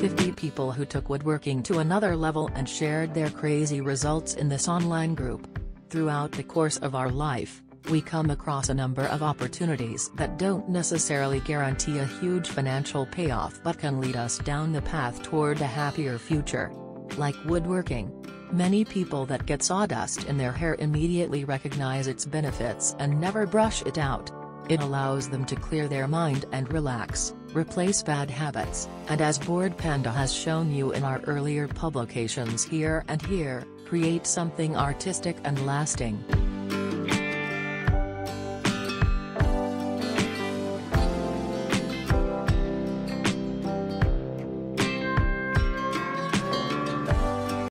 50 people who took woodworking to another level and shared their crazy results in this online group. Throughout the course of our life, we come across a number of opportunities that don't necessarily guarantee a huge financial payoff but can lead us down the path toward a happier future. Like woodworking. Many people that get sawdust in their hair immediately recognize its benefits and never brush it out. It allows them to clear their mind and relax, replace bad habits, and as Bored Panda has shown you in our earlier publications here and here, create something artistic and lasting.